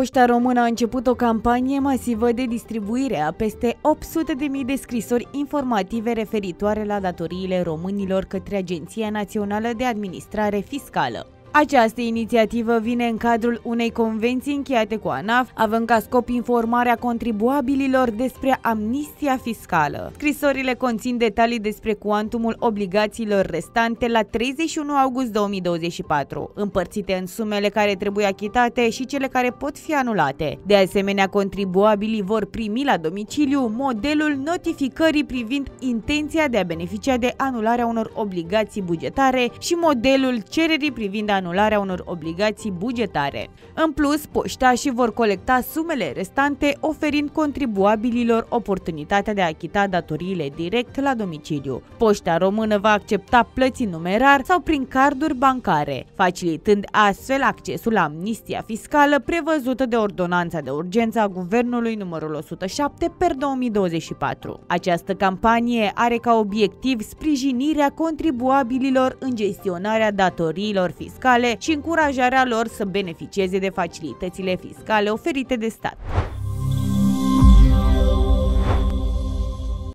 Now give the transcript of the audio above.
Poșta Română a început o campanie masivă de distribuire a peste 800.000 de scrisori informative referitoare la datoriile românilor către Agenția Națională de Administrare Fiscală. Această inițiativă vine în cadrul unei convenții încheiate cu ANAF, având ca scop informarea contribuabililor despre amnistia fiscală. Scrisorile conțin detalii despre cuantumul obligațiilor restante la 31 august 2024, împărțite în sumele care trebuie achitate și cele care pot fi anulate. De asemenea, contribuabilii vor primi la domiciliu modelul notificării privind intenția de a beneficia de anularea unor obligații bugetare și modelul cererii privind anularea unor obligații bugetare. În plus, poștașii vor colecta sumele restante, oferind contribuabililor oportunitatea de a achita datoriile direct la domiciliu. Poșta română va accepta plăți numerar sau prin carduri bancare, facilitând astfel accesul la amnistia fiscală prevăzută de Ordonanța de Urgență a Guvernului numărul 107 per 2024. Această campanie are ca obiectiv sprijinirea contribuabililor în gestionarea datoriilor fiscale fiscale și încurajarea lor să beneficieze de facilitățile fiscale oferite de stat.